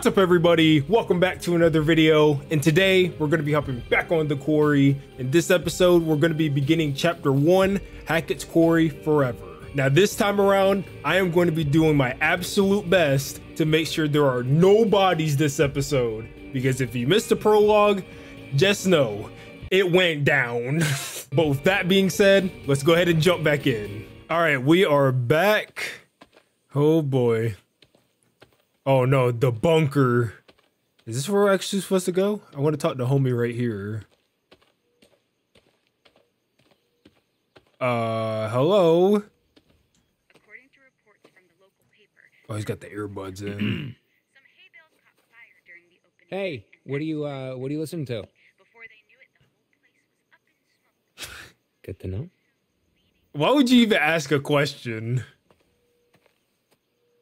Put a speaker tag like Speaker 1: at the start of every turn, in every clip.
Speaker 1: What's up everybody? Welcome back to another video and today we're going to be hopping back on the quarry. In this episode we're going to be beginning chapter 1 Hackett's Quarry Forever. Now this time around I am going to be doing my absolute best to make sure there are no bodies this episode because if you missed the prologue just know it went down. but with that being said let's go ahead and jump back in. Alright we are back. Oh boy. Oh no, the bunker. Is this where we're actually supposed to go? I want to talk to homie right here. Uh, hello?
Speaker 2: According to reports from the local paper,
Speaker 1: Oh, he's got the earbuds in.
Speaker 2: some hay bales caught fire during the opening.
Speaker 3: Hey, what do you
Speaker 2: that's
Speaker 3: uh what do you listen to?
Speaker 2: Before it, the whole place was up in smoke.
Speaker 3: Good to know.
Speaker 1: Why would you even ask a question?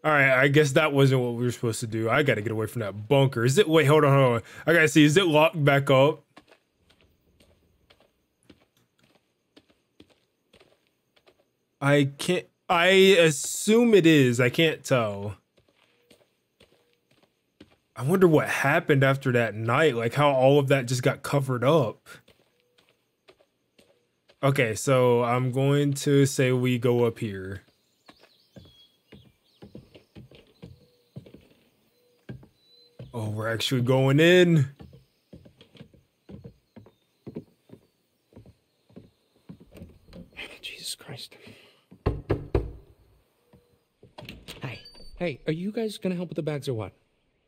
Speaker 1: All right, I guess that wasn't what we were supposed to do. I got to get away from that bunker. Is it? Wait, hold on, hold on. I gotta see. Is it locked back up? I can't. I assume it is. I can't tell. I wonder what happened after that night. Like how all of that just got covered up. Okay, so I'm going to say we go up here. Oh, we're actually going in.
Speaker 3: Jesus Christ. Hey, hey, are you guys gonna help with the bags or what?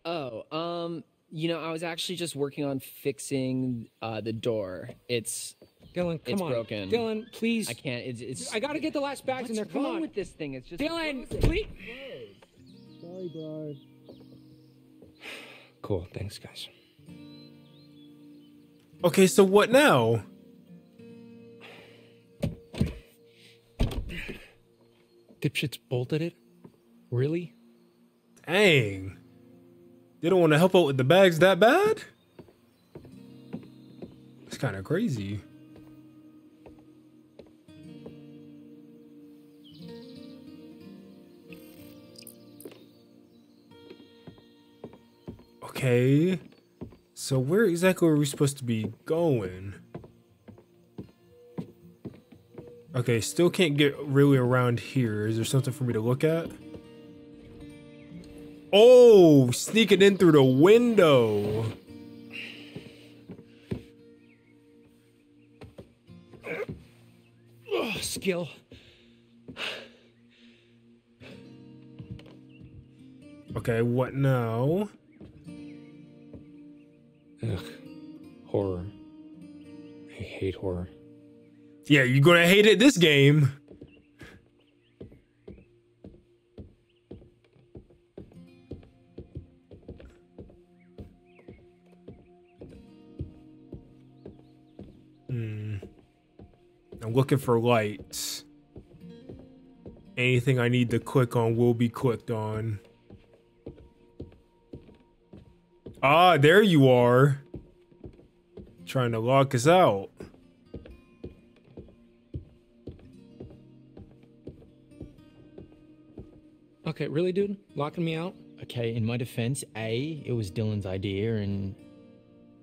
Speaker 4: Oh, um, you know, I was actually just working on fixing uh, the door. It's
Speaker 3: Dylan, come
Speaker 4: It's
Speaker 3: on.
Speaker 4: broken.
Speaker 3: Dylan, please.
Speaker 4: I can't. It's it's.
Speaker 3: I gotta get the last bags
Speaker 4: What's
Speaker 3: in there. Come
Speaker 4: wrong
Speaker 3: on.
Speaker 4: with this thing? It's just.
Speaker 3: Dylan,
Speaker 4: frozen.
Speaker 3: please. Cool, thanks guys.
Speaker 1: Okay, so what now?
Speaker 3: Dipshits bolted it? Really?
Speaker 1: Dang. They don't want to help out with the bags that bad? It's kind of crazy. Okay. So where exactly are we supposed to be going? Okay, still can't get really around here. Is there something for me to look at? Oh, sneaking in through the window.
Speaker 3: Oh, skill.
Speaker 1: Okay, what now?
Speaker 3: Ugh. Horror. I hate horror.
Speaker 1: Yeah, you're gonna hate it this game. Hmm. I'm looking for lights. Anything I need to click on will be clicked on. Ah, there you are. Trying to lock us out.
Speaker 3: Okay, really, dude? Locking me out?
Speaker 4: Okay, in my defense, A, it was Dylan's idea, and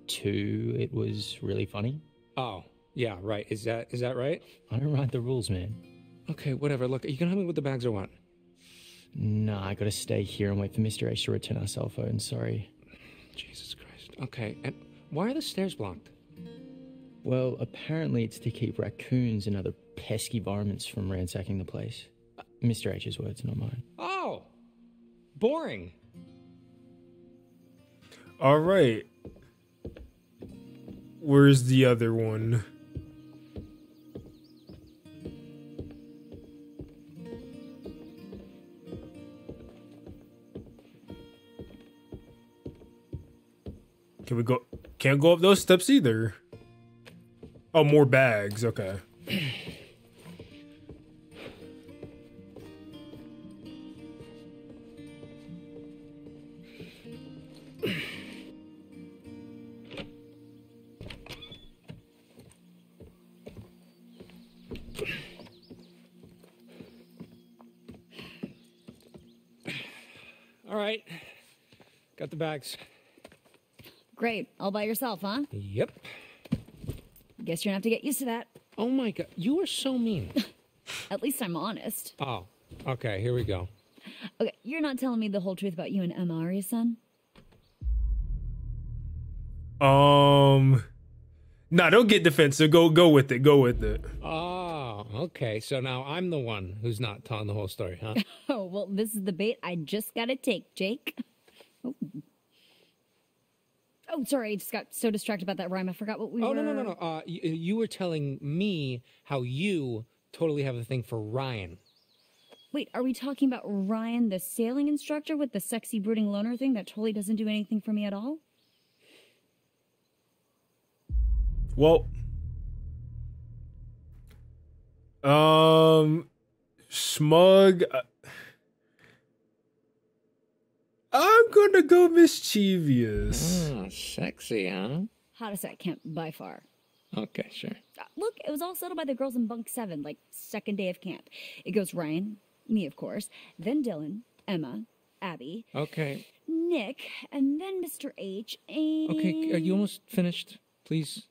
Speaker 4: two, it was really funny.
Speaker 3: Oh, yeah, right. Is that is that right?
Speaker 4: I don't write the rules, man.
Speaker 3: Okay, whatever. Look, are you can help me with the bags or what?
Speaker 4: Nah, I gotta stay here and wait for Mr. H to return our cell phone. Sorry.
Speaker 3: Jesus Christ. Okay, and why are the stairs blocked?
Speaker 4: Well, apparently it's to keep raccoons and other pesky varmints from ransacking the place. Uh, Mr. H's words, not mine.
Speaker 3: Oh, boring.
Speaker 1: All right. Where's the other one? Can we go? Can't go up those steps either. Oh, more bags. Okay.
Speaker 3: All right. got the bags.
Speaker 5: Great. All by yourself, huh?
Speaker 3: Yep.
Speaker 5: Guess you're gonna have to get used to that.
Speaker 3: Oh my god, you are so mean.
Speaker 5: At least I'm honest.
Speaker 3: oh, okay, here we go.
Speaker 5: Okay, you're not telling me the whole truth about you and Emma, are you, son?
Speaker 1: Um, nah, don't get defensive. Go, go with it. Go with it.
Speaker 3: Oh, okay. So now I'm the one who's not telling the whole story, huh?
Speaker 5: Oh, well, this is the bait I just gotta take, Jake. Oh. Sorry, I just got so distracted about that rhyme. I forgot what we were
Speaker 3: oh
Speaker 5: were.
Speaker 3: no no no no. Uh, you, you were telling me how you totally have a thing for Ryan.
Speaker 5: Wait, are we talking about Ryan, the sailing instructor with the sexy brooding loner thing that totally doesn't do anything for me at all?
Speaker 1: Well, um, smug. uh, I'm gonna go mischievous.
Speaker 3: Ah, sexy, huh?
Speaker 5: Hottest at camp by far.
Speaker 3: Okay, sure.
Speaker 5: Uh, Look, it was all settled by the girls in bunk seven, like second day of camp. It goes Ryan, me of course, then Dylan, Emma, Abby,
Speaker 3: Okay.
Speaker 5: Nick, and then Mr. H. And
Speaker 3: Okay. Are you almost finished? Please.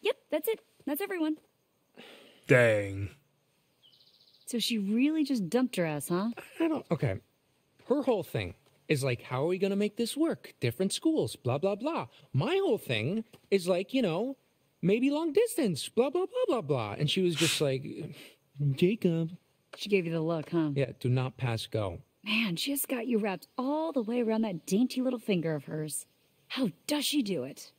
Speaker 5: Yep, that's it. That's everyone.
Speaker 1: Dang.
Speaker 5: So she really just dumped her ass, huh?
Speaker 3: I don't. Okay. Her whole thing is like, how are we going to make this work? Different schools, blah, blah, blah. My whole thing is like, you know, maybe long distance, blah, blah, blah, blah, blah. And she was just like, Jacob.
Speaker 5: She gave you the look, huh?
Speaker 3: Yeah, do not pass go.
Speaker 5: Man, she has got you wrapped all the way around that dainty little finger of hers. How does she do it?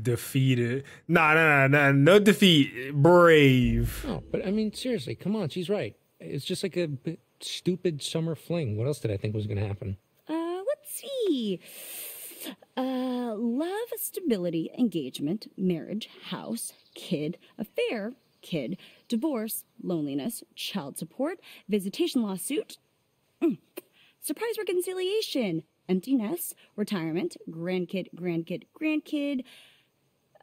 Speaker 1: Defeated. Nah, nah, nah, nah. No defeat. Brave.
Speaker 3: No, but I mean, seriously, come on. She's right. It's just like a b- stupid summer fling. What else did I think was going to happen?
Speaker 5: Uh, let's see. Uh, love, stability, engagement, marriage, house, kid, affair, kid, divorce, loneliness, child support, visitation lawsuit, mm, surprise reconciliation, empty nest, retirement, grandkid, grandkid, grandkid,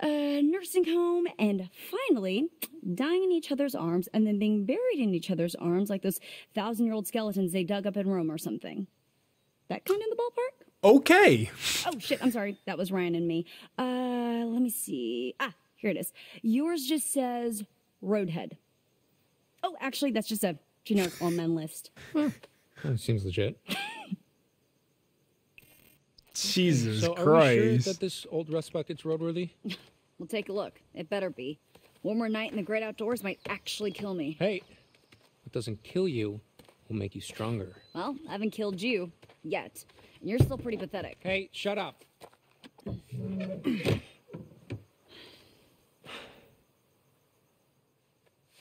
Speaker 5: uh, nursing home, and finally, dying in each other's arms and then being buried in each other's arms like those thousand year old skeletons they dug up in Rome or something. That kind of in the ballpark?
Speaker 1: Okay.
Speaker 5: Oh shit, I'm sorry. That was Ryan and me. Uh let me see. Ah, here it is. Yours just says Roadhead. Oh, actually that's just a generic all men list.
Speaker 3: Oh, seems legit.
Speaker 1: Jesus
Speaker 3: so, are we sure that this old rust bucket's roadworthy?
Speaker 5: We'll take a look. It better be. One more night in the great outdoors might actually kill me.
Speaker 3: Hey, what doesn't kill you will make you stronger.
Speaker 5: Well, I haven't killed you yet. And you're still pretty pathetic.
Speaker 3: Hey, shut up.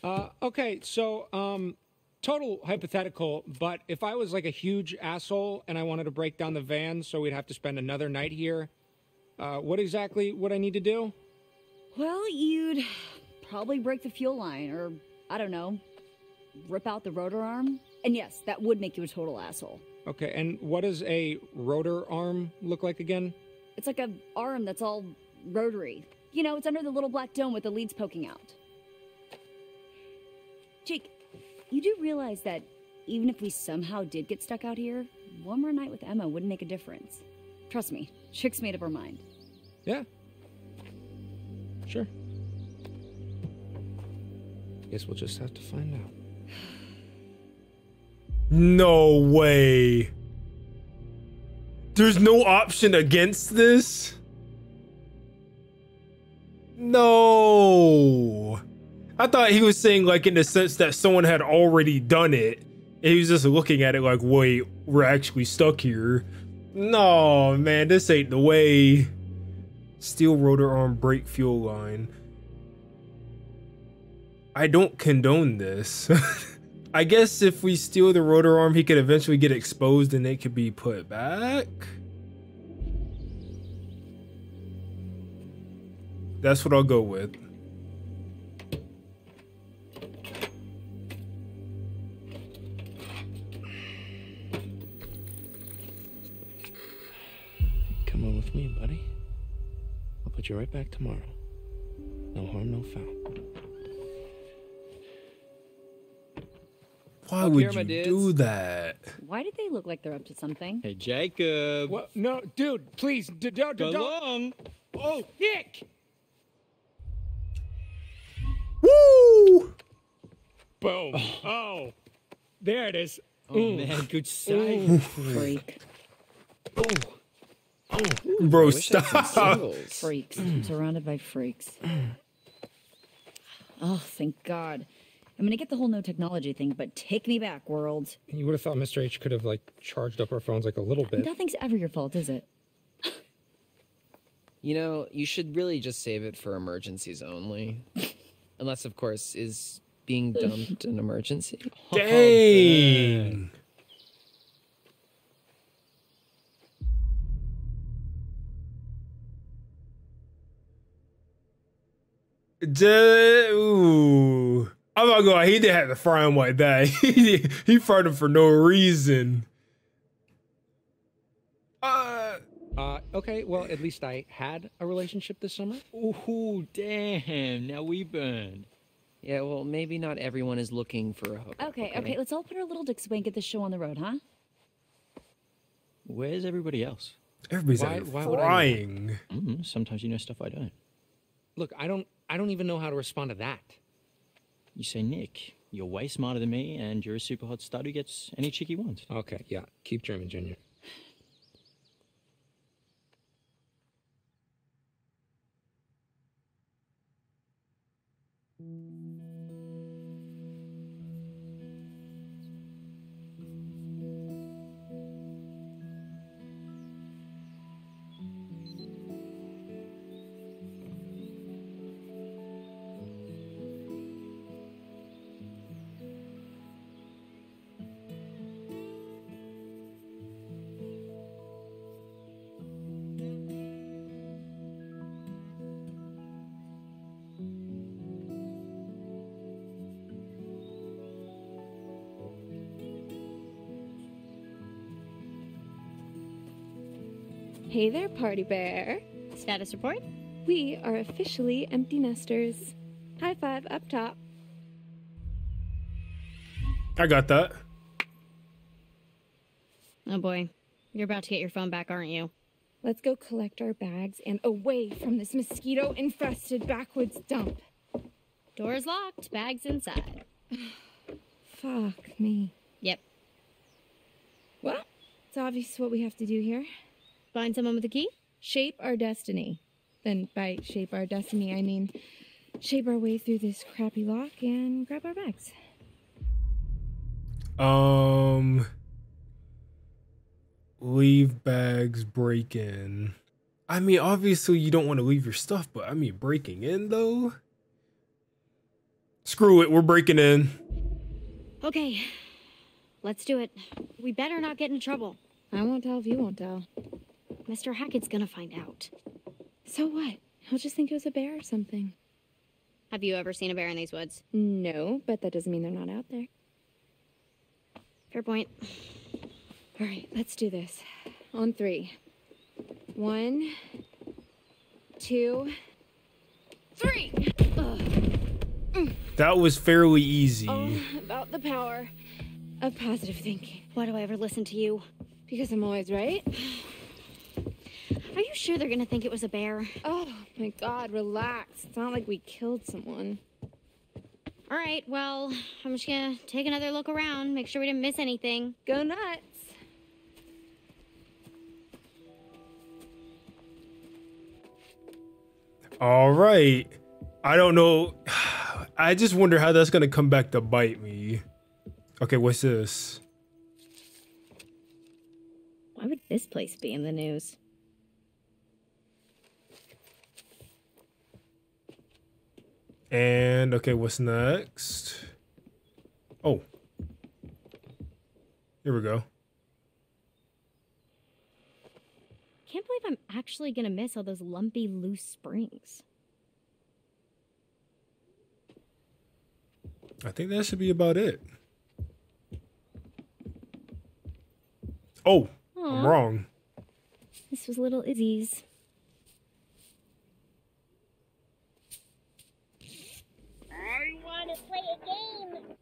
Speaker 3: uh, okay, so um, total hypothetical, but if I was like a huge asshole and I wanted to break down the van so we'd have to spend another night here, uh, what exactly would I need to do?
Speaker 5: Well, you'd probably break the fuel line or I don't know, rip out the rotor arm. And yes, that would make you a total asshole.
Speaker 3: Okay, and what does a rotor arm look like again?
Speaker 5: It's like a arm that's all rotary. You know, it's under the little black dome with the leads poking out. Jake, you do realize that even if we somehow did get stuck out here, one more night with Emma wouldn't make a difference. Trust me, Chick's made up her mind.
Speaker 3: Yeah. Sure. Guess we'll just have to find out.
Speaker 1: No way. There's no option against this? No. I thought he was saying like in the sense that someone had already done it. And he was just looking at it like, wait, we're actually stuck here. No, man, this ain't the way. Steal rotor arm break fuel line. I don't condone this. I guess if we steal the rotor arm, he could eventually get exposed and it could be put back. That's what I'll go with.
Speaker 3: Come on with me, buddy. I'll put you right back tomorrow. No harm, no foul.
Speaker 1: Why
Speaker 6: Up
Speaker 1: would
Speaker 6: here,
Speaker 1: you
Speaker 6: dudes.
Speaker 1: do that?
Speaker 5: Why did they look like they're up to something?
Speaker 6: Hey, Jacob.
Speaker 3: What? No, dude, please, d- don't,
Speaker 6: Go
Speaker 3: don't.
Speaker 6: along.
Speaker 3: Oh, Nick!
Speaker 1: Woo!
Speaker 3: Boom. Oh, oh. there it is.
Speaker 6: Oh, man, good sight.
Speaker 5: Freak.
Speaker 1: Bro,
Speaker 6: Wish I had some
Speaker 1: stop.
Speaker 5: Freaks. I'm surrounded by freaks. Oh, thank God. I'm gonna get the whole no technology thing, but take me back, world.
Speaker 3: You would have thought Mr. H could have like charged up our phones like a little bit.
Speaker 5: Nothing's ever your fault, is it?
Speaker 6: You know, you should really just save it for emergencies only. Unless, of course, is being dumped an emergency.
Speaker 1: Dang. Oh, J- Ooh. I'm not going. He didn't have to fry him like that. he he fried him for no reason. Uh,
Speaker 3: Uh, okay, well, at least I had a relationship this summer.
Speaker 4: Ooh, damn. Now we burned.
Speaker 6: Yeah, well, maybe not everyone is looking for a hook.
Speaker 5: Okay, okay, let's all put our little dicks away and get this show on the road, huh?
Speaker 4: Where's everybody else?
Speaker 1: everybody's
Speaker 3: Why-
Speaker 1: out here
Speaker 3: why would I know?
Speaker 1: frying.
Speaker 4: Mm, sometimes you know stuff I don't.
Speaker 3: Look, I don't, I don't even know how to respond to that.
Speaker 4: You say, Nick, you're way smarter than me, and you're a super hot stud who gets any chick he wants.
Speaker 3: Okay, yeah, keep dreaming, Junior.
Speaker 7: Hey there, Party Bear.
Speaker 2: Status report?
Speaker 7: We are officially empty nesters. High five up top.
Speaker 1: I got that.
Speaker 2: Oh boy. You're about to get your phone back, aren't you?
Speaker 7: Let's go collect our bags and away from this mosquito infested backwoods dump.
Speaker 2: Door's locked, bags inside.
Speaker 7: Fuck me.
Speaker 2: Yep.
Speaker 7: Well, it's obvious what we have to do here.
Speaker 2: Find someone with a key?
Speaker 7: Shape our destiny. Then by shape our destiny, I mean shape our way through this crappy lock and grab our bags.
Speaker 1: Um, leave bags, break in. I mean, obviously you don't want to leave your stuff, but I mean, breaking in though. Screw it, we're breaking in.
Speaker 2: Okay. Let's do it. We better not get in trouble.
Speaker 7: I won't tell if you won't tell.
Speaker 2: Mr. Hackett's gonna find out.
Speaker 7: So what? He'll just think it was a bear or something.
Speaker 2: Have you ever seen a bear in these woods?
Speaker 7: No, but that doesn't mean they're not out there.
Speaker 2: Fair point.
Speaker 7: All right, let's do this. On three. One, two, three.
Speaker 1: That was fairly easy.
Speaker 7: Oh, about the power of positive thinking.
Speaker 2: Why do I ever listen to you?
Speaker 7: Because I'm always right.
Speaker 2: Are you sure they're gonna think it was a bear?
Speaker 7: Oh my god, relax. It's not like we killed someone.
Speaker 2: All right, well, I'm just gonna take another look around, make sure we didn't miss anything.
Speaker 7: Go nuts.
Speaker 1: All right. I don't know. I just wonder how that's gonna come back to bite me. Okay, what's this?
Speaker 2: Why would this place be in the news?
Speaker 1: And okay, what's next? Oh. Here we go.
Speaker 2: Can't believe I'm actually gonna miss all those lumpy, loose springs.
Speaker 1: I think that should be about it. Oh, I'm wrong.
Speaker 2: This was little Izzy's. I want to play a game.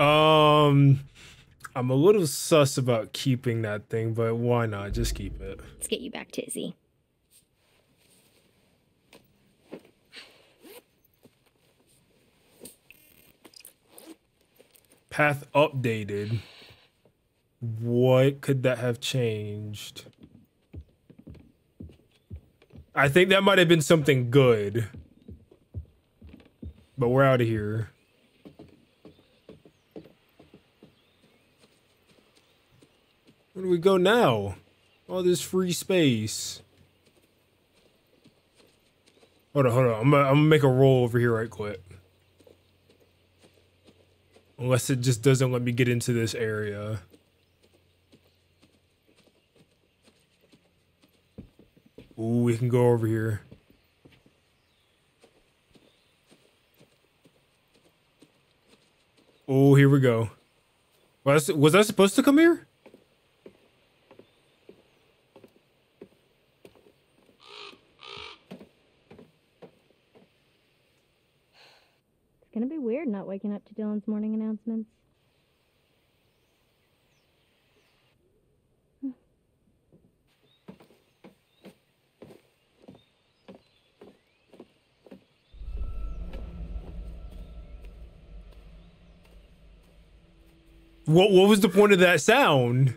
Speaker 1: Um, I'm a little sus about keeping that thing, but why not? Just keep it.
Speaker 2: Let's get you back to Izzy.
Speaker 1: Path updated. What could that have changed? I think that might have been something good. But we're out of here. Where do we go now? All this free space. Hold on, hold on. I'm gonna, I'm gonna make a roll over here right quick. Unless it just doesn't let me get into this area. Ooh, we can go over here. Oh, here we go. Was was I supposed to come here?
Speaker 2: It's gonna be weird not waking up to Dylan's morning announcements.
Speaker 1: What what was the point of that sound?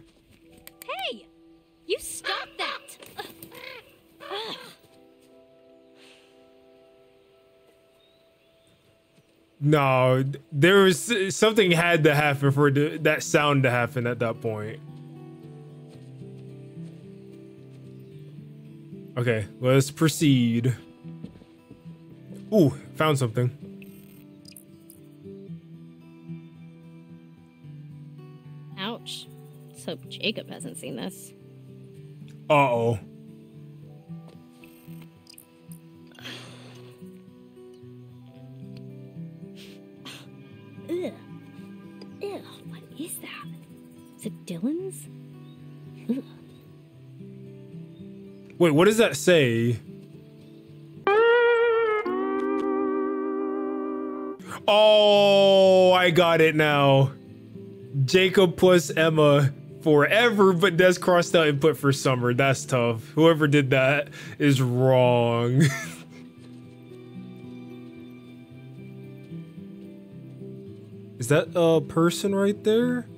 Speaker 1: No, there was something had to happen for the, that sound to happen at that point. Okay, let's proceed. Ooh, found something.
Speaker 2: Ouch. Let's hope Jacob hasn't seen this.
Speaker 1: Uh Wait, what does that say? Oh, I got it now. Jacob plus Emma forever, but Des crossed out and put for summer. That's tough. Whoever did that is wrong. is that a person right there?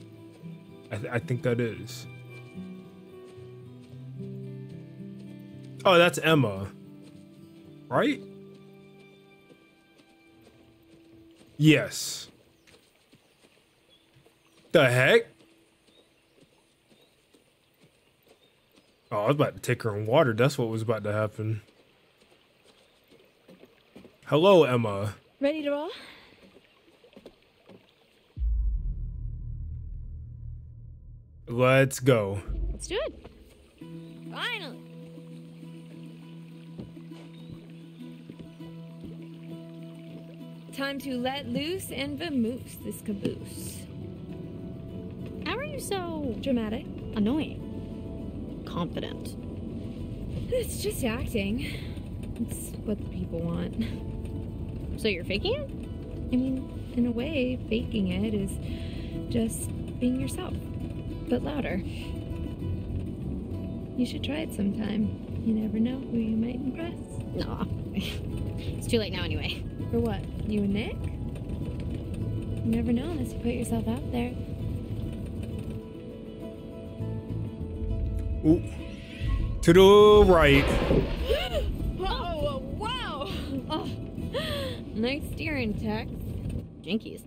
Speaker 1: I, th- I think that is. Oh, that's Emma. Right? Yes. The heck? Oh, I was about to take her in water. That's what was about to happen. Hello, Emma.
Speaker 7: Ready to roll?
Speaker 1: Let's go.
Speaker 2: Let's do it. Finally.
Speaker 7: Time to let loose and vamoose this caboose.
Speaker 2: How are you so
Speaker 7: Dramatic.
Speaker 2: annoying? Confident.
Speaker 7: It's just acting. It's what the people want.
Speaker 2: So you're faking it?
Speaker 7: I mean, in a way, faking it is just being yourself, but louder. You should try it sometime. You never know who you might impress.
Speaker 2: No. it's too late now anyway.
Speaker 7: For what? You and Nick? You never know unless you put yourself out there.
Speaker 1: Ooh. To the right.
Speaker 7: Oh, wow! Oh, nice steering, Tex.
Speaker 2: Jinkies.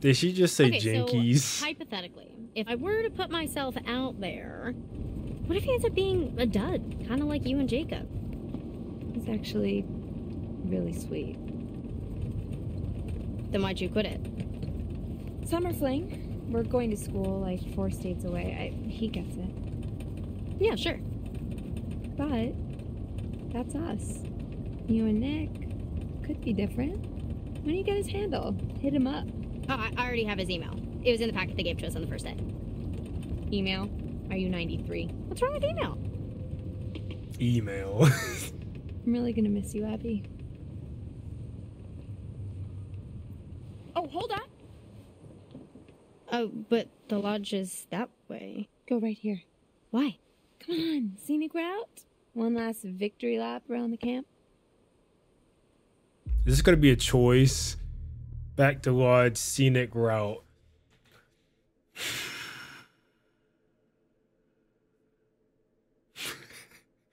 Speaker 1: Did she just say
Speaker 2: okay,
Speaker 1: jinkies?
Speaker 2: so hypothetically, if I were to put myself out there, what if he ends up being a dud, kind of like you and Jacob?
Speaker 7: It's actually really sweet.
Speaker 2: Then why'd you quit it?
Speaker 7: Summer fling. We're going to school like four states away. I, he gets it.
Speaker 2: Yeah, sure.
Speaker 7: But that's us. You and Nick could be different. When you get his handle, hit him up.
Speaker 2: Oh, I I already have his email. It was in the packet they gave to us on the first day.
Speaker 7: Email. Are you 93?
Speaker 2: What's wrong with email?
Speaker 1: Email.
Speaker 7: I'm really gonna miss you, Abby. Oh, hold on.
Speaker 2: Oh, but the lodge is that way.
Speaker 7: Go right here.
Speaker 2: Why?
Speaker 7: Come on, scenic route. One last victory lap around the camp.
Speaker 1: This is gonna be a choice. Back to lodge, scenic route.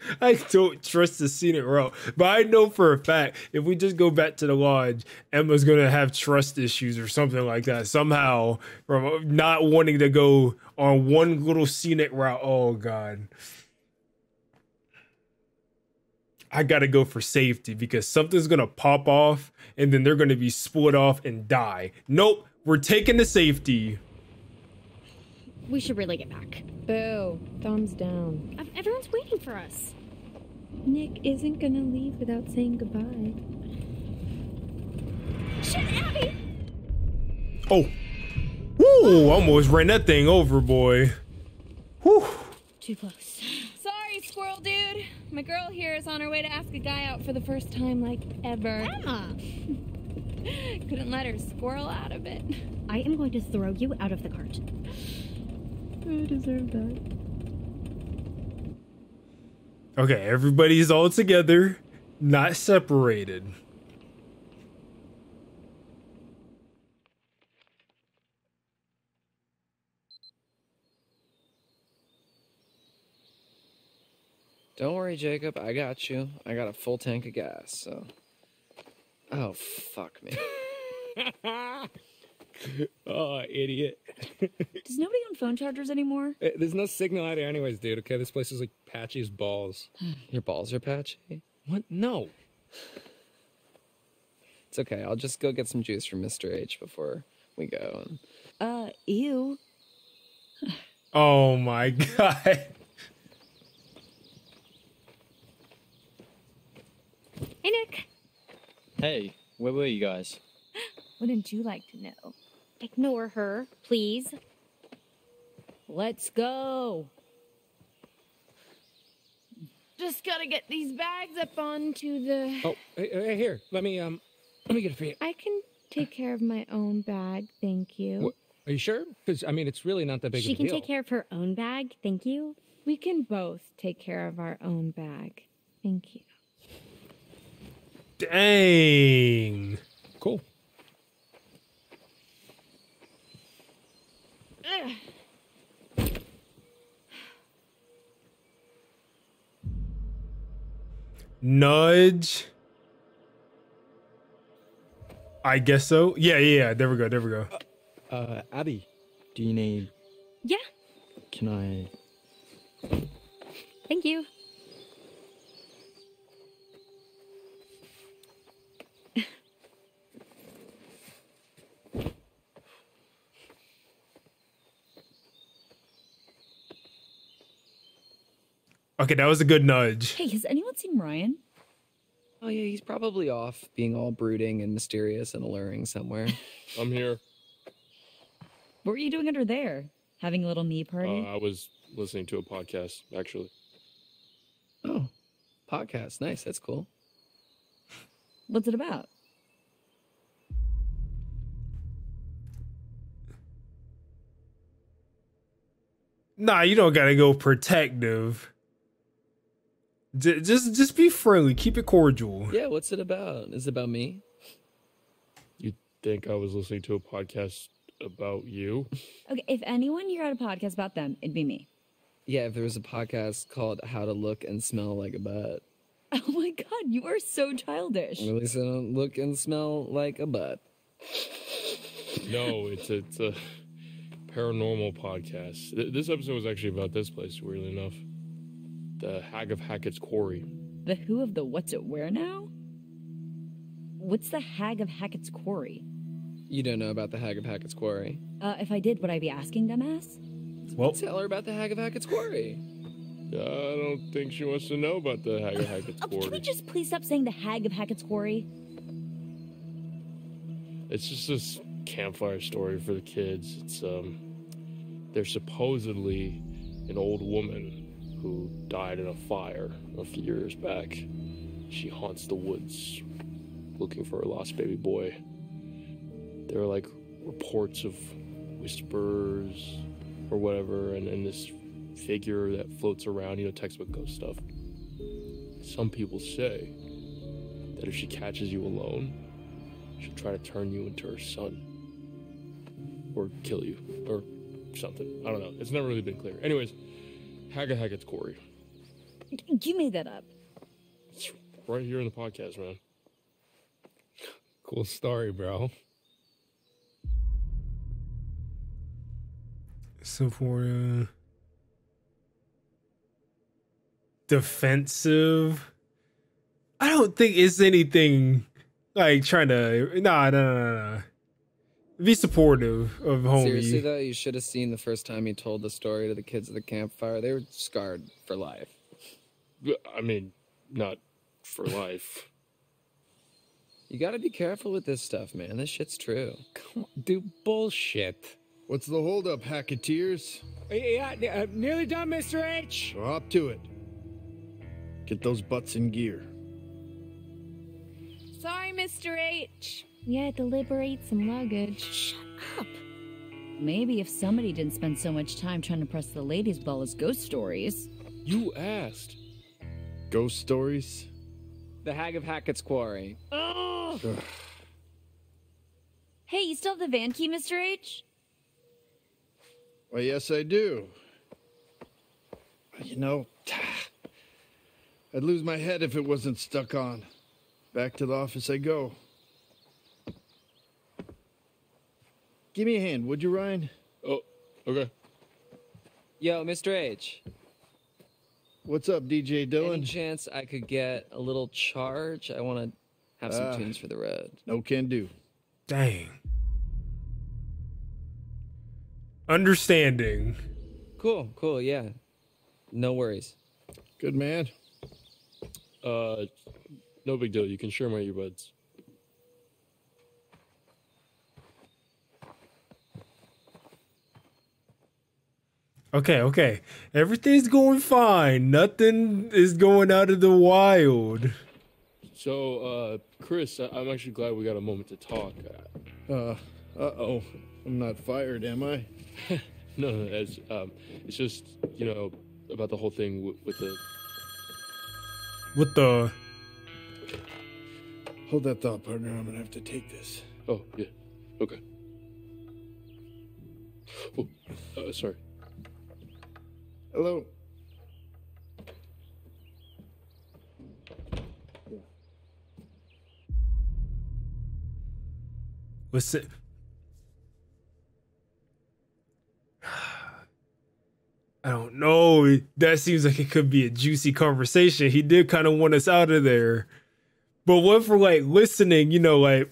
Speaker 1: I don't trust the scenic route, but I know for a fact if we just go back to the lodge, Emma's gonna have trust issues or something like that somehow from uh, not wanting to go on one little scenic route. Oh god. I gotta go for safety because something's gonna pop off and then they're gonna be split off and die. Nope, we're taking the safety.
Speaker 2: We should really get back.
Speaker 7: Boo. Thumbs down.
Speaker 2: Ev- Everyone's waiting for us.
Speaker 7: Nick isn't gonna leave without saying goodbye.
Speaker 2: Shit, Abby!
Speaker 1: Oh, woo! Almost ran that thing over, boy. Whew.
Speaker 2: Too close.
Speaker 7: Sorry, squirrel dude. My girl here is on her way to ask a guy out for the first time, like ever.
Speaker 2: Emma!
Speaker 7: Couldn't let her squirrel out of it.
Speaker 2: I am going to throw you out of the cart.
Speaker 7: I deserve that.
Speaker 1: Okay, everybody's all together, not separated.
Speaker 6: Don't worry, Jacob. I got you. I got a full tank of gas, so. Oh, fuck me.
Speaker 3: oh, idiot.
Speaker 5: Does nobody own phone chargers anymore?
Speaker 3: Eh, There's no signal out here, anyways, dude. Okay, this place is like patchy as balls.
Speaker 6: Your balls are patchy.
Speaker 3: What? No.
Speaker 6: It's okay. I'll just go get some juice from Mr. H before we go. And
Speaker 5: Uh, ew.
Speaker 1: Oh my god.
Speaker 2: Hey, Nick.
Speaker 4: Hey, where were you guys?
Speaker 7: Wouldn't you like to know?
Speaker 2: Ignore her, please.
Speaker 5: Let's go.
Speaker 7: Just gotta get these bags up onto the.
Speaker 3: Oh, hey, hey, here. Let me um, let me get it for you.
Speaker 7: I can take care of my own bag, thank you.
Speaker 3: What? Are you sure? Because I mean, it's really not that big
Speaker 2: She
Speaker 3: of a
Speaker 2: can
Speaker 3: deal.
Speaker 2: take care of her own bag, thank you.
Speaker 7: We can both take care of our own bag. Thank you.
Speaker 1: Dang.
Speaker 3: Cool.
Speaker 1: Nudge. I guess so. Yeah, yeah, yeah. There we go. There we go.
Speaker 4: Uh, Abby, do you need.
Speaker 2: Yeah,
Speaker 4: Can I.
Speaker 2: thank you.
Speaker 1: Okay, that was a good nudge.
Speaker 5: Hey, has anyone seen Ryan?
Speaker 6: oh yeah, he's probably off being all brooding and mysterious and alluring somewhere.
Speaker 8: I'm here.
Speaker 5: What were you doing under there? Having a little me
Speaker 8: Uh,
Speaker 5: party?
Speaker 8: I was listening to a podcast, actually.
Speaker 6: oh, podcast. Nice. That's cool.
Speaker 5: What's it about?
Speaker 1: Nah, you don't gotta go protective. J- just, just be friendly. Keep it cordial.
Speaker 6: Yeah. What's it about? Is it about me?
Speaker 8: You think I was listening to a podcast about you?
Speaker 5: Okay, if anyone here had a podcast about them, it'd be me.
Speaker 6: Yeah. If there was a podcast called "How to Look and Smell Like a Butt,"
Speaker 5: Oh my god, you are so childish.
Speaker 6: at least I don't look and smell like a butt.
Speaker 8: No, it's it's a paranormal podcast. This episode was actually about this place, weirdly enough. The Hag of Hackett's Quarry.
Speaker 5: The who of the what's it where now? What's the hag of Hackett's quarry?
Speaker 6: You don't know about the Hag of Hackett's Quarry.
Speaker 5: Uh, if I did, would I be asking dumbass?
Speaker 1: Well,
Speaker 6: Tell her about the Hag of Hackett's Quarry.
Speaker 8: I don't think she wants to know about the Hag of Hackett's
Speaker 5: Oh, can we just please stop saying the hag of Hackett's quarry?
Speaker 8: It's just this campfire story for the kids. It's um, they're supposedly an old woman who died in a fire a few years back. She haunts the woods looking for her lost baby boy. There are like reports of whispers or whatever, and, and this figure that floats around, you know, textbook ghost stuff. Some people say that if she catches you alone, she'll try to turn you into her son. Or kill you. Or something. I don't know. It's never really been clear. Anyways, Haggett Hackett's Quarry.
Speaker 5: You made that up.
Speaker 8: Right here in the podcast, man.
Speaker 3: Cool story, bro.
Speaker 1: So for uh, defensive, I don't think it's anything like trying to. Nah, nah, nah, nah. Be supportive of homie.
Speaker 6: Seriously though, you should have seen the first time he told the story to the kids at the campfire. They were scarred for life.
Speaker 8: I mean, not for life.
Speaker 6: You gotta be careful with this stuff, man. This shit's true.
Speaker 3: Come on, dude, bullshit.
Speaker 9: What's the holdup, Hacketeers?
Speaker 3: Yeah, uh, nearly done, Mr. H.
Speaker 9: Well, up to it. Get those butts in gear.
Speaker 7: Sorry, Mr. H. We had to liberate some luggage.
Speaker 5: Shut up. Maybe if somebody didn't spend so much time trying to press the ladies' ball as ghost stories.
Speaker 8: You asked.
Speaker 9: Ghost stories?
Speaker 6: The Hag of Hackett's Quarry. Oh!
Speaker 5: Hey, you still have the van key, Mr. H?
Speaker 9: Why, yes, I do. You know, I'd lose my head if it wasn't stuck on. Back to the office I go. Give me a hand, would you, Ryan?
Speaker 8: Oh, okay.
Speaker 6: Yo, Mr. H.
Speaker 9: What's up, DJ Dylan?
Speaker 6: Any
Speaker 9: Dylan?
Speaker 6: chance I could get a little charge? I want to have some
Speaker 9: Ah.
Speaker 6: tunes for the road.
Speaker 9: No can do.
Speaker 1: Dang. Understanding.
Speaker 6: Cool, cool, yeah. No worries.
Speaker 9: Good man.
Speaker 8: Uh, no big deal. You can share my earbuds.
Speaker 1: Okay, okay. Everything's going fine. Nothing is going out of the wild.
Speaker 8: So, uh, Chris, I- I'm actually glad we got a moment to talk. Uh,
Speaker 9: Uh, uh-oh. I'm not fired, am I?
Speaker 8: no, no, it's, um, it's just, you know, about the whole thing w- with the.
Speaker 1: What the?
Speaker 9: Hold that thought, partner. I'm gonna have to take this.
Speaker 8: Oh, yeah. Okay. Oh, uh, sorry.
Speaker 9: Hello.
Speaker 1: What's it? I don't know. That seems like it could be a juicy conversation. He did kind of want us out of there. But what for like listening, you know, like,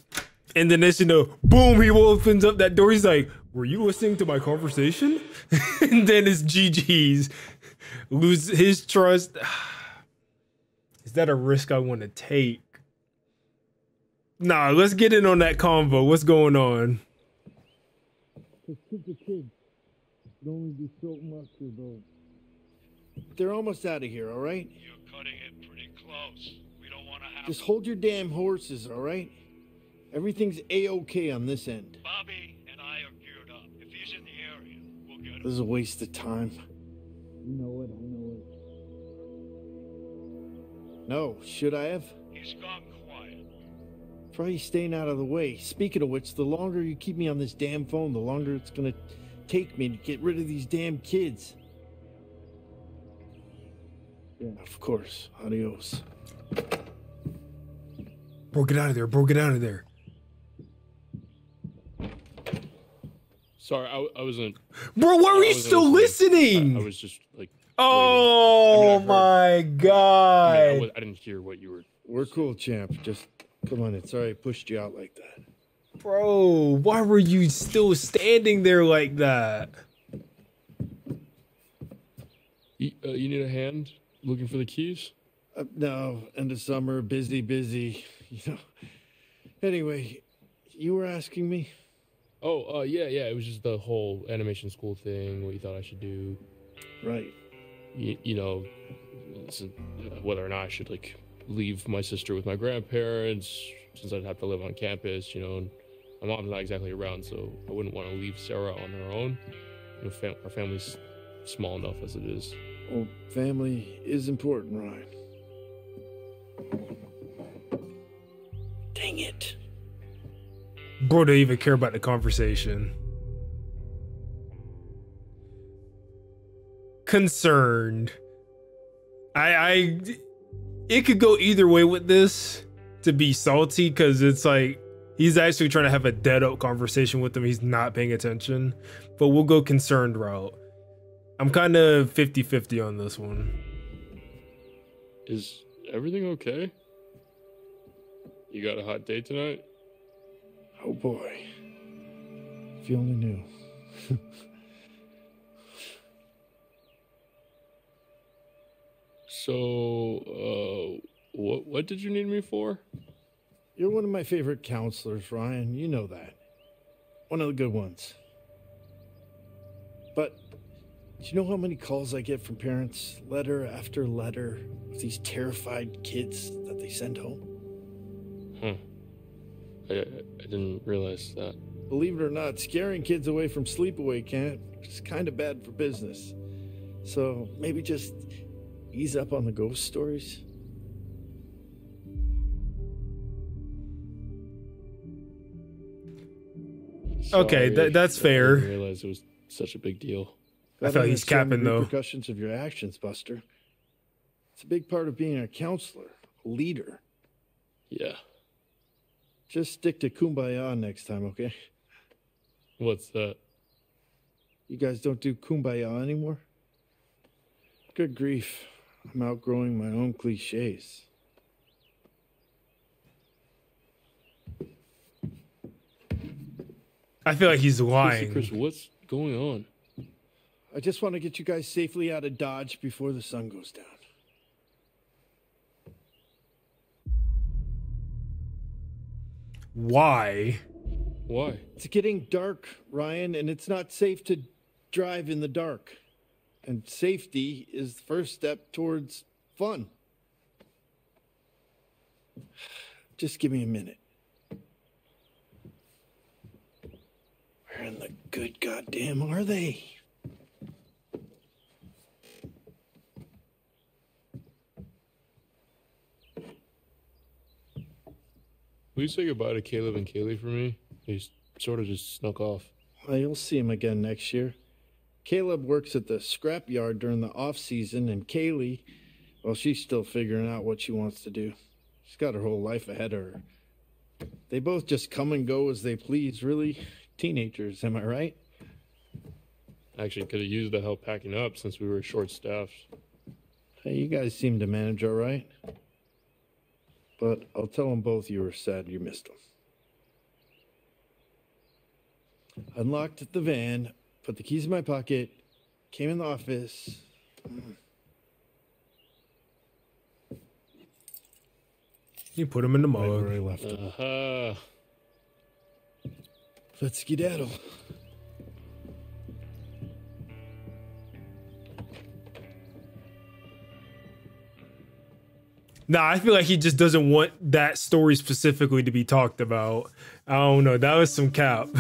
Speaker 1: and then next you know, boom, he opens up that door. He's like, Were you listening to my conversation? and then it's GG's. Lose his trust. Is that a risk I want to take? Nah, let's get in on that convo. What's going on?
Speaker 9: Kids are kids. Could only do so much with those. They're almost out of here, all right?
Speaker 10: You're cutting it pretty close. We don't want to have
Speaker 9: Just hold your damn horses, all right? Everything's a-okay on this end.
Speaker 10: Bobby and I are geared up. If he's in the area, we'll get him.
Speaker 9: This is a waste of time. You know it, I know it. No, should I have?
Speaker 10: He's gone quiet.
Speaker 9: Try staying out of the way. Speaking of which, the longer you keep me on this damn phone, the longer it's gonna take me to get rid of these damn kids. Yeah, of course. Adios.
Speaker 1: Bro, get out of there. Bro, get out of there.
Speaker 8: Sorry, I, I wasn't.
Speaker 1: Bro, why were you still listening?
Speaker 8: I, I was just like.
Speaker 1: oh.
Speaker 8: I mean, I
Speaker 1: my
Speaker 8: I,
Speaker 1: god.
Speaker 8: mean, I, was, I didn't hear what you were.
Speaker 9: We're cool, champ. Just come on. It's sorry I pushed you out like that.
Speaker 1: Bro, why were you still standing there like that?
Speaker 8: You, uh, you need a hand looking for the keys?
Speaker 9: Uh, no, end of summer, busy, busy. You know. Anyway, you were asking me.
Speaker 8: Oh, uh, yeah, yeah. It was just the whole animation school thing. What you thought I should do?
Speaker 9: Right.
Speaker 8: You, you know, uh, whether or not I should like leave my sister with my grandparents since I'd have to live on campus. You know, and my mom's not exactly around, so I wouldn't want to leave Sarah on her own. You know, fam- our family's small enough as it is.
Speaker 9: Well, family is important, Ryan. Dang it.
Speaker 1: Bro, don't even care about the conversation. Concerned. I, I, it could go either way with this. To be salty, because it's like he's actually trying to have a dead up conversation with him. He's not paying attention, but we'll go concerned route. I'm kind of 50 50 on this one.
Speaker 8: Is everything okay? You got a hot date tonight?
Speaker 9: Oh boy. If you only knew.
Speaker 8: So, uh, what what did you need me for?
Speaker 9: You're one of my favorite counselors, Ryan. You know that. One of the good ones. But do you know how many calls I get from parents, letter after letter, with these terrified kids that they send home?
Speaker 8: Huh. I, I I didn't realize that.
Speaker 9: Believe it or not, scaring kids away from sleepaway camp is kind of bad for business. So maybe just ease up on the ghost stories.
Speaker 1: Okay,
Speaker 8: Sorry,
Speaker 1: that- that's
Speaker 8: I
Speaker 1: fair.
Speaker 8: didn't realize it was such a big deal.
Speaker 1: I feel
Speaker 9: Gotta
Speaker 1: like he's capping, though.
Speaker 9: Repercussions of your actions, Buster. It's a big part of being a counselor, a leader.
Speaker 8: Yeah.
Speaker 9: Just stick to kumbaya next time, okay?
Speaker 8: What's that?
Speaker 9: You guys don't do kumbaya anymore? Good grief. I'm outgrowing my own cliches.
Speaker 1: I feel like he's lying.
Speaker 8: Chris, what's going on?
Speaker 9: I just want to get you guys safely out of Dodge before the sun goes down.
Speaker 1: Why?
Speaker 8: Why?
Speaker 9: It's getting dark, Ryan, and it's not safe to drive in the dark. And safety is the first step towards fun. Just give me a minute. Where in the good goddamn are they?
Speaker 8: You say goodbye to Caleb and Kaylee for me? They sort of just snuck off.
Speaker 9: Well, you'll see him again next year. Caleb works at the scrapyard during the off season, and Kaylee, well, she's still figuring out what she wants to do. She's got her whole life ahead of her. They both just come and go as they please, really. Teenagers, am I right?
Speaker 8: Actually, could have used the help packing up since we were short staffed.
Speaker 9: Hey, you guys seem to manage all right. But I'll tell them both you were sad you missed them. Unlocked the van, put the keys in my pocket, came in the office.
Speaker 1: You put him in the
Speaker 9: Right where I left them.
Speaker 8: Uh-huh.
Speaker 9: Let's skedaddle.
Speaker 1: Nah, I feel like he just doesn't want that story specifically to be talked about. I don't know. That was some cap.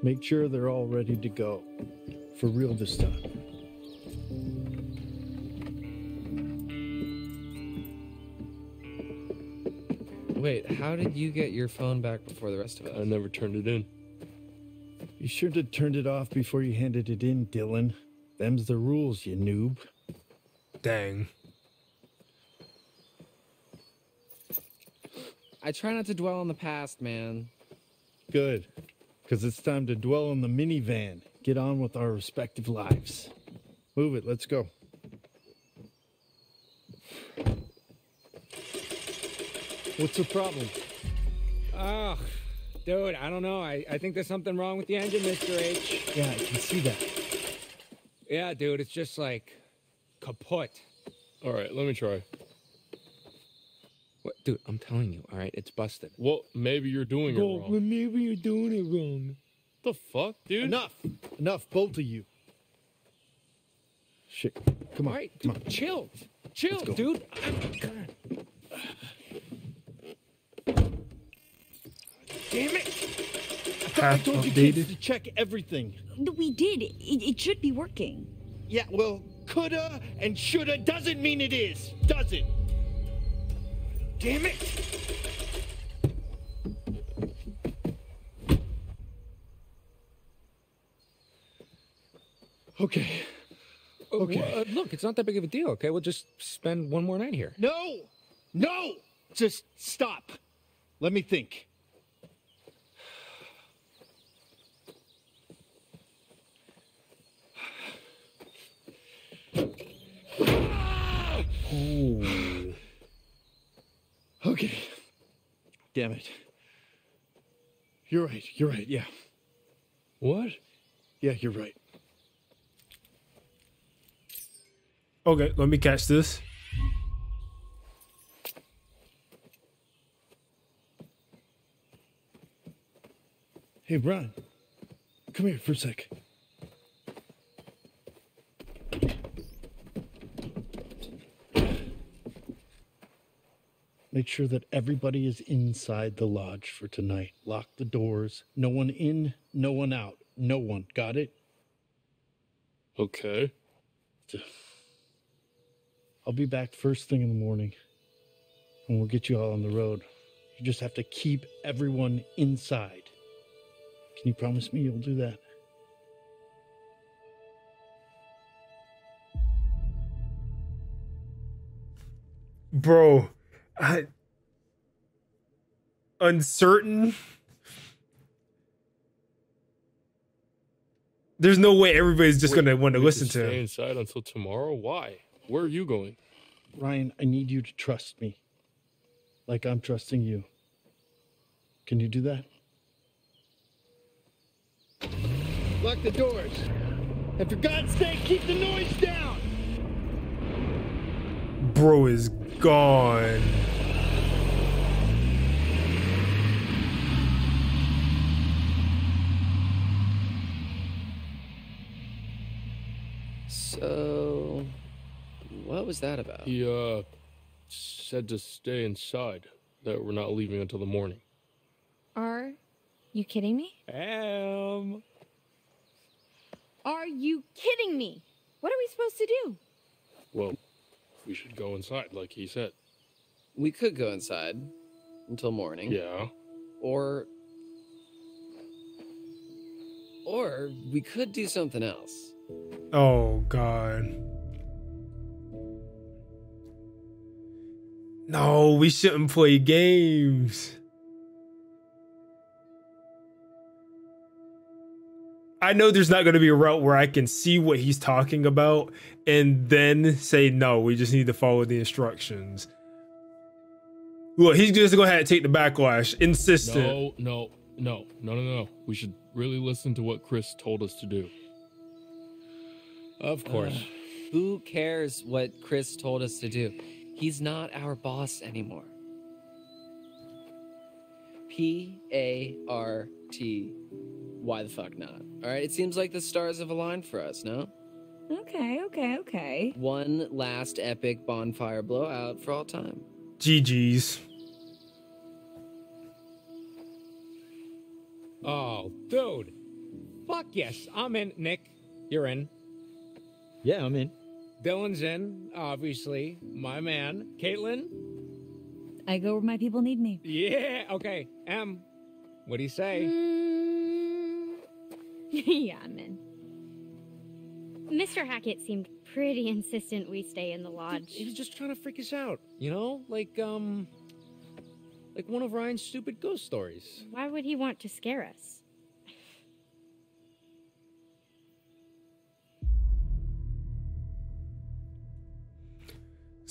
Speaker 9: Make sure they're all ready to go. For real this time.
Speaker 6: Wait, how did you get your phone back before the rest of us?
Speaker 8: I never turned it in.
Speaker 9: You should have turned it off before you handed it in, Dylan. Them's the rules, you noob.
Speaker 1: Dang.
Speaker 6: I try not to dwell on the past, man.
Speaker 9: Good. Because it's time to dwell on the minivan. Get on with our respective lives. Move it, let's go. What's the problem?
Speaker 3: Ugh, dude, I don't know. I, I think there's something wrong with the engine, Mr. H.
Speaker 9: Yeah, I can see that.
Speaker 3: Yeah, dude, it's just like kaput.
Speaker 8: All right, let me try.
Speaker 3: What, dude? I'm telling you, all right, it's busted.
Speaker 8: Well, maybe you're doing it wrong.
Speaker 3: Well, maybe you're doing it wrong.
Speaker 8: the fuck, dude?
Speaker 9: Enough! Enough, both of you. Shit. Come on.
Speaker 3: All right,
Speaker 9: come
Speaker 3: dude,
Speaker 9: on.
Speaker 3: chill, chill,
Speaker 9: go.
Speaker 3: dude. I'm, God.
Speaker 9: Damn it! I
Speaker 1: Half
Speaker 9: told you kids to check everything.
Speaker 5: We did. It, it should be working.
Speaker 9: Yeah, well, coulda and shoulda doesn't mean it is, does it? Damn it! Okay. Okay.
Speaker 3: Well, uh, look, it's not that big of a deal. Okay, we'll just spend one more night here.
Speaker 9: No! No! Just stop. Let me think.
Speaker 1: Ooh.
Speaker 9: Okay. Damn it. You're right. You're right. Yeah.
Speaker 8: What?
Speaker 9: Yeah, you're right.
Speaker 1: Okay, let me catch this.
Speaker 9: Hey, Brian. Come here for a sec. Make sure that everybody is inside the lodge for tonight. Lock the doors. No one in, no one out. No one. Got it?
Speaker 8: Okay.
Speaker 9: I'll be back first thing in the morning and we'll get you all on the road. You just have to keep everyone inside. Can you promise me you'll do that?
Speaker 1: Bro, I, uncertain. There's no way everybody's just gonna want to listen to
Speaker 8: stay
Speaker 1: him.
Speaker 8: inside until tomorrow. Why? Where are you going?
Speaker 9: Ryan, I need you to trust me like I'm trusting you. Can you do that? Lock the doors. And for God's sake, keep the noise down.
Speaker 1: Bro is gone.
Speaker 6: So, what was that about?
Speaker 8: He uh said to stay inside. That we're not leaving until the morning.
Speaker 7: Are you kidding me?
Speaker 3: Um,
Speaker 7: Are you kidding me? What are we supposed to do?
Speaker 8: Well, we should go inside, like he said.
Speaker 6: We could go inside until morning.
Speaker 8: Yeah.
Speaker 6: Or. Or we could do something else.
Speaker 1: Oh god. No, we shouldn't play games. I know there's not going to be a route where I can see what he's talking about and then say, no, we just need to follow the instructions. Look, he's just going to have to take the backlash. Insistent.
Speaker 8: No, no, no, no, no, no. We should really listen to what Chris told us to do.
Speaker 3: of course.
Speaker 6: Uh, Who cares what Chris told us to do? He's not our boss anymore. P A R T. Why the fuck not? All right, it seems like the stars have aligned for us, no?
Speaker 5: Okay, okay, okay.
Speaker 6: One last epic bonfire blowout for all time.
Speaker 1: GG's.
Speaker 3: oh, dude. Fuck yes, I'm in. Nick, you're in.
Speaker 4: Yeah, I'm in.
Speaker 3: Dylan's in, obviously. My man. Kaitlyn?
Speaker 5: I go where my people need me.
Speaker 3: Yeah, okay. Em, what do you say?
Speaker 7: Mm, yeah, I'm in.
Speaker 2: Mr. Hackett seemed pretty insistent we stay in the lodge.
Speaker 3: He was just trying to freak us out, you know? Like, um, like one of Ryan's stupid ghost stories.
Speaker 2: Why would he want to scare us?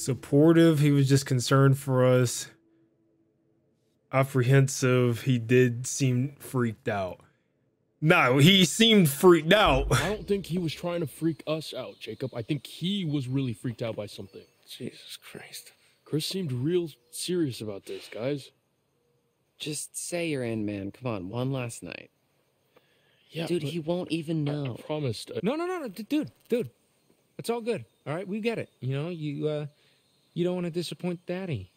Speaker 1: supportive. He was just concerned for us. Apprehensive. He did seem freaked out. No, he seemed freaked out.
Speaker 8: I don't think he was trying to freak us out, Jacob. I think he was really freaked out by something.
Speaker 9: Jesus Christ.
Speaker 8: Chris seemed real serious about this, guys.
Speaker 6: Just say you're in, man. Come on, one last night.
Speaker 8: Yeah,
Speaker 6: Dude, he won't even know.
Speaker 8: I promised. uh,
Speaker 3: No, no, no, no, dude, dude. It's all good. All right, we get it. You know, you uh you don't want to disappoint daddy.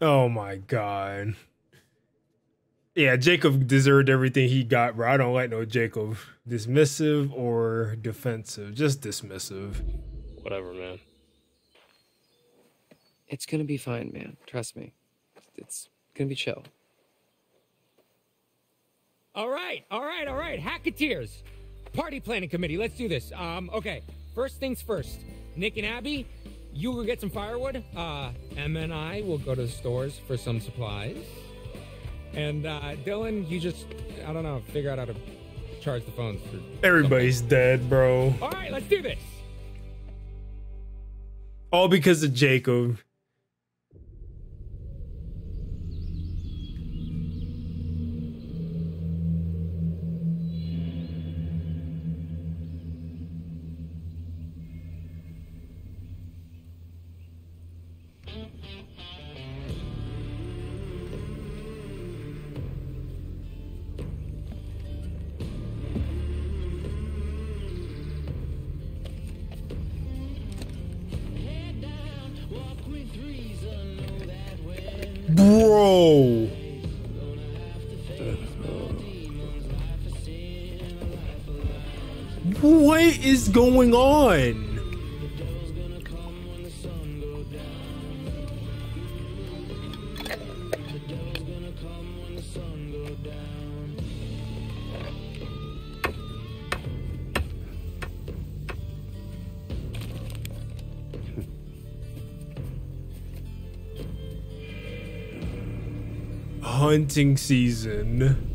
Speaker 1: Oh my god. Yeah, Jacob deserved everything he got, bro. I don't like no Jacob. Dismissive or defensive. Just dismissive.
Speaker 8: Whatever, man.
Speaker 6: It's gonna be fine, man. Trust me. It's gonna be chill.
Speaker 3: All right, all right, all right. Hacketeers. Party planning committee. Let's do this. Um, okay. First things first. Nick and Abby, you go get some firewood. Uh, Emma and I will go to the stores for some supplies. And uh, Dylan, you just, I don't know, figure out how to charge the phones.
Speaker 1: Everybody's dead, bro.
Speaker 3: All right, let's do this.
Speaker 1: All because of Jacob. What is going on? Hunting season.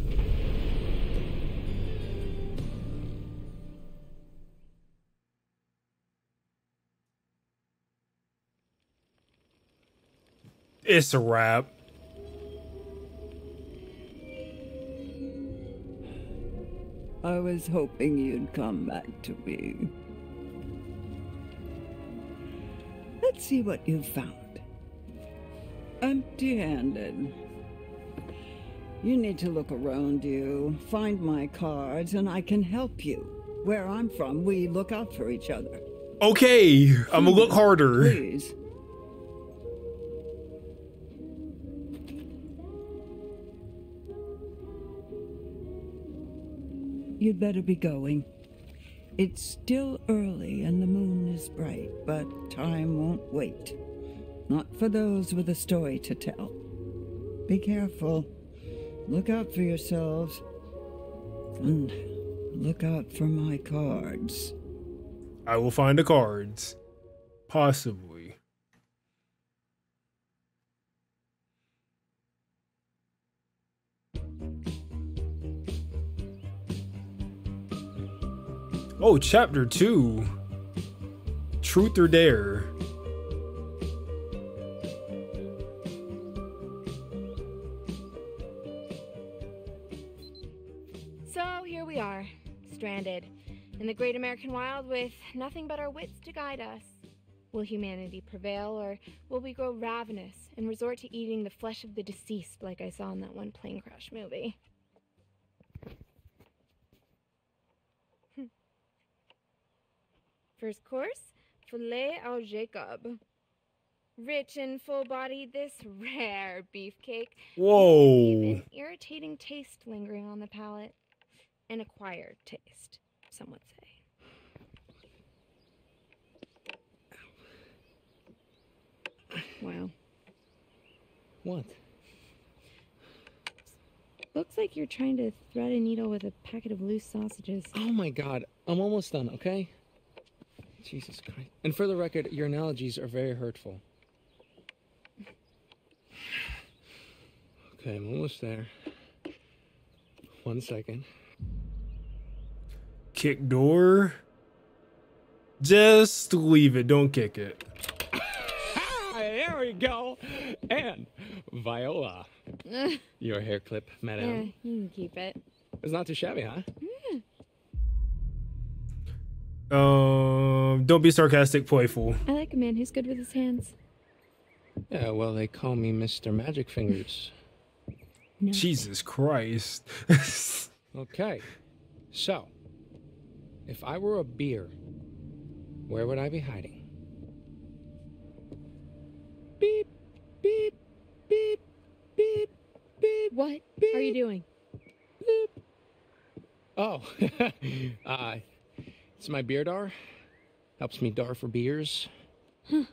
Speaker 1: It's a wrap.
Speaker 11: I was hoping you'd come back to me. Let's see what you found. Empty handed. You need to look around you, find my cards, and I can help you. Where I'm from, we look out for each other.
Speaker 1: Okay, I'm gonna look harder.
Speaker 11: Please. You'd better be going. It's still early and the moon is bright, but time won't wait. Not for those with a story to tell. Be careful. Look out for yourselves. And look out for my cards.
Speaker 1: I will find the cards. Possibly. Oh, chapter two. Truth or dare.
Speaker 7: So here we are, stranded in the great American wild with nothing but our wits to guide us. Will humanity prevail, or will we grow ravenous and resort to eating the flesh of the deceased like I saw in that one plane crash movie? First course, filet au Jacob. Rich and full bodied, this rare beefcake.
Speaker 1: Whoa.
Speaker 7: An irritating taste lingering on the palate. An acquired taste, some would say. Wow.
Speaker 3: What?
Speaker 7: Looks like you're trying to thread a needle with a packet of loose sausages.
Speaker 3: Oh my god, I'm almost done, okay? Jesus Christ. And for the record, your analogies are very hurtful. Okay, I'm almost there. One second.
Speaker 1: Kick door. Just leave it. Don't kick it.
Speaker 3: Ah, there we go. And Viola. Your hair clip,
Speaker 7: yeah,
Speaker 3: madam.
Speaker 7: you can keep it.
Speaker 3: It's not too shabby, huh?
Speaker 1: Um, don't be sarcastic, playful.
Speaker 7: I like a man who's good with his hands.
Speaker 3: Yeah, well, they call me Mr. Magic Fingers. No.
Speaker 1: Jesus Christ.
Speaker 3: Okay, so if I were a beer, where would I be hiding? Beep, beep, beep. Beep, beep.
Speaker 7: What are you doing?
Speaker 3: Oh, uh, it's my beer dar. Helps me dar for beers.
Speaker 7: Huh.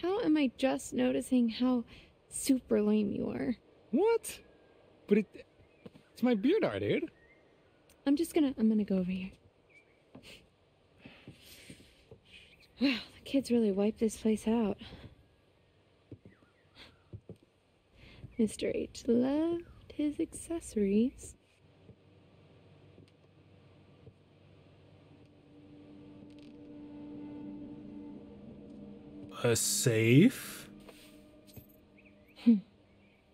Speaker 7: How am I just noticing how super lame you are?
Speaker 3: What? But it, it's my beer dar, dude.
Speaker 7: I'm just gonna, I'm gonna go over here. Wow, the kids really wiped this place out. Mr. H loved his accessories.
Speaker 1: A safe?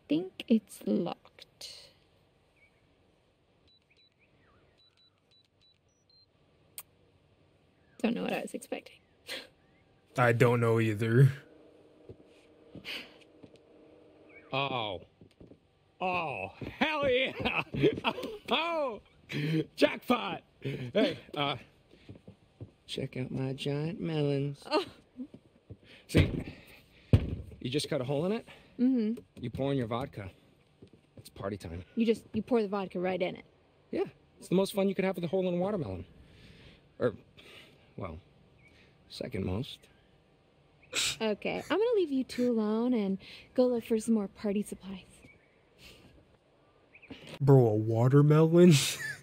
Speaker 7: Think it's locked. Don't know what I was expecting.
Speaker 1: I don't know either.
Speaker 3: Oh. Oh, hell yeah. oh, jackpot. Hey, uh, check out my giant melons.
Speaker 7: Oh.
Speaker 3: See, you just cut a hole in it,
Speaker 7: Mm-hmm.
Speaker 3: you pour in your vodka. It's party time.
Speaker 7: You just you pour the vodka right in it.
Speaker 3: Yeah, it's the most fun you could have with a hole in a watermelon. Or, well, second most.
Speaker 7: Okay, I'm gonna leave you two alone and go look for some more party supplies.
Speaker 1: Bro, a watermelon?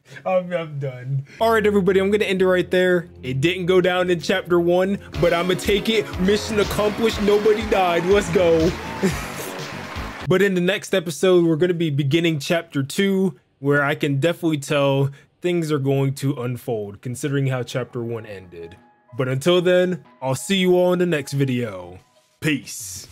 Speaker 1: I'm, I'm done. All right, everybody, I'm going to end it right there. It didn't go down in chapter one, but I'm to take it. Mission accomplished. Nobody died. Let's go. but in the next episode, we're going to be beginning chapter two, where I can definitely tell things are going to unfold, considering how chapter one ended. But until then, I'll see you all in the next video. Peace.